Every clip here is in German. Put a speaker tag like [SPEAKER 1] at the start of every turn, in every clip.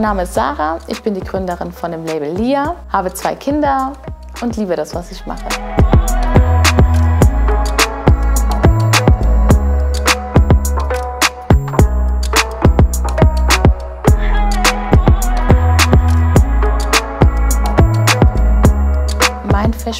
[SPEAKER 1] Mein Name ist Sarah, ich bin die Gründerin von dem Label Lia, habe zwei Kinder und liebe das, was ich mache.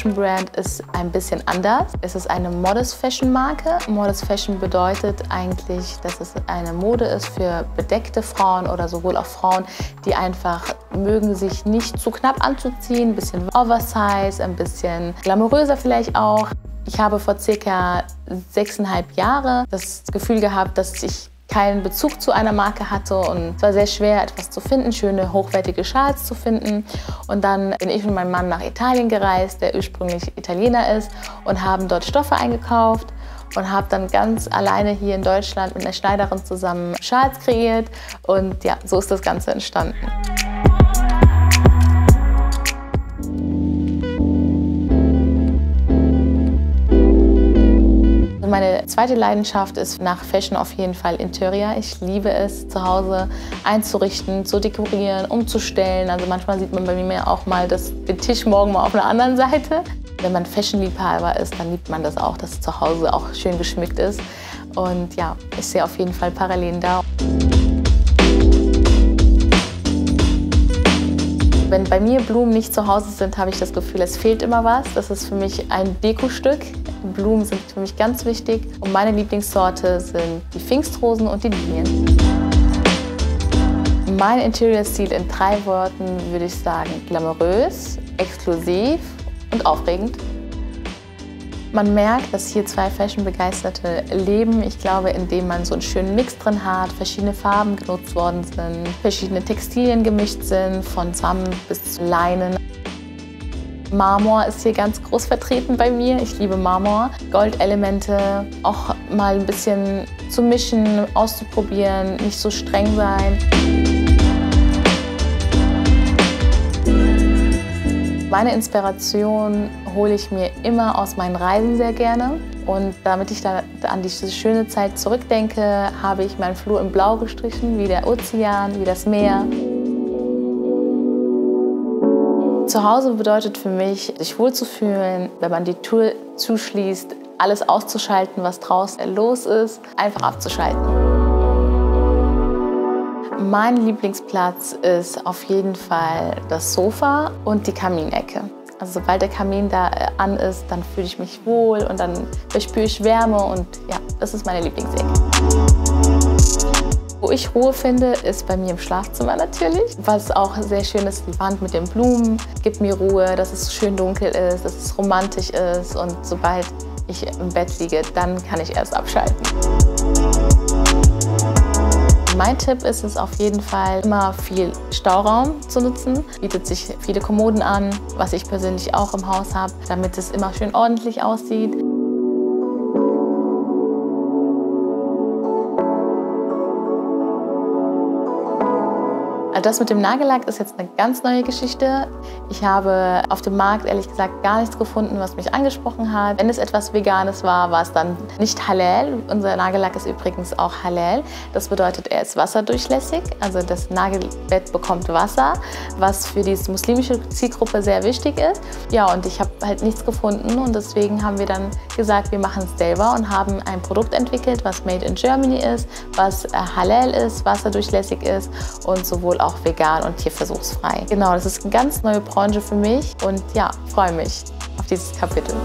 [SPEAKER 1] Fashion Brand ist ein bisschen anders. Es ist eine Modest Fashion Marke. Modest Fashion bedeutet eigentlich, dass es eine Mode ist für bedeckte Frauen oder sowohl auch Frauen, die einfach mögen, sich nicht zu knapp anzuziehen, ein bisschen Oversize, ein bisschen glamouröser vielleicht auch. Ich habe vor circa sechseinhalb Jahren das Gefühl gehabt, dass ich keinen Bezug zu einer Marke hatte und es war sehr schwer, etwas zu finden, schöne, hochwertige Schals zu finden. Und dann bin ich und mein Mann nach Italien gereist, der ursprünglich Italiener ist, und haben dort Stoffe eingekauft und habe dann ganz alleine hier in Deutschland mit einer Schneiderin zusammen Schals kreiert und ja, so ist das Ganze entstanden. Zweite Leidenschaft ist nach Fashion auf jeden Fall Interior. Ich liebe es, zu Hause einzurichten, zu dekorieren, umzustellen. Also manchmal sieht man bei mir auch mal das, den Tisch morgen mal auf einer anderen Seite. Wenn man Fashion-Liebhaber ist, dann liebt man das auch, dass zu Hause auch schön geschmückt ist. Und ja, ich sehe auf jeden Fall Parallelen da. Wenn bei mir Blumen nicht zu Hause sind, habe ich das Gefühl, es fehlt immer was. Das ist für mich ein Dekostück. Blumen sind für mich ganz wichtig. Und meine Lieblingssorte sind die Pfingstrosen und die Linien. Mein Interior-Stil in drei Worten würde ich sagen glamourös, exklusiv und aufregend. Man merkt, dass hier zwei Fashion-Begeisterte leben. Ich glaube, indem man so einen schönen Mix drin hat, verschiedene Farben genutzt worden sind, verschiedene Textilien gemischt sind, von Samt bis zu Leinen. Marmor ist hier ganz groß vertreten bei mir. Ich liebe Marmor. Goldelemente auch mal ein bisschen zu mischen, auszuprobieren, nicht so streng sein. Meine Inspiration hole ich mir immer aus meinen Reisen sehr gerne. Und damit ich dann an diese schöne Zeit zurückdenke, habe ich meinen Flur in Blau gestrichen, wie der Ozean, wie das Meer. Zuhause bedeutet für mich, sich wohlzufühlen, wenn man die Tür zuschließt, alles auszuschalten, was draußen los ist, einfach abzuschalten. Mein Lieblingsplatz ist auf jeden Fall das Sofa und die Kaminecke. Also sobald der Kamin da äh, an ist, dann fühle ich mich wohl und dann verspüre ich Wärme und ja, das ist meine Lieblingsecke. Wo ich Ruhe finde, ist bei mir im Schlafzimmer natürlich. Was auch sehr schön ist, die Wand mit den Blumen gibt mir Ruhe, dass es schön dunkel ist, dass es romantisch ist und sobald ich im Bett liege, dann kann ich erst abschalten. Mein Tipp ist es auf jeden Fall, immer viel Stauraum zu nutzen. Bietet sich viele Kommoden an, was ich persönlich auch im Haus habe, damit es immer schön ordentlich aussieht. Also das mit dem Nagellack ist jetzt eine ganz neue Geschichte. Ich habe auf dem Markt ehrlich gesagt gar nichts gefunden, was mich angesprochen hat. Wenn es etwas Veganes war, war es dann nicht Halal. Unser Nagellack ist übrigens auch Halal. Das bedeutet, er ist wasserdurchlässig. Also das Nagelbett bekommt Wasser, was für die muslimische Zielgruppe sehr wichtig ist. Ja, und ich habe halt nichts gefunden und deswegen haben wir dann gesagt, wir machen es selber und haben ein Produkt entwickelt, was made in Germany ist, was äh, Halal ist, wasserdurchlässig ist und sowohl auch vegan und tierversuchsfrei. Genau, das ist eine ganz neue Branche für mich und ja, freue mich auf dieses Kapitel.